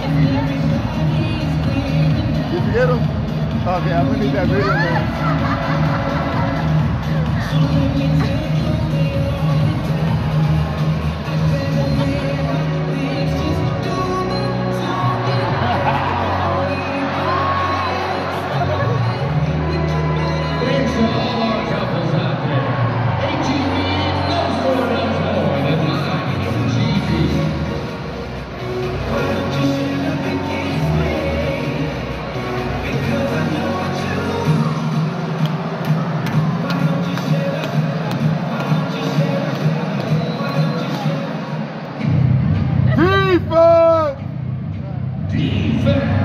Did you get him? Okay, I'm gonna need that video, man. Thank you.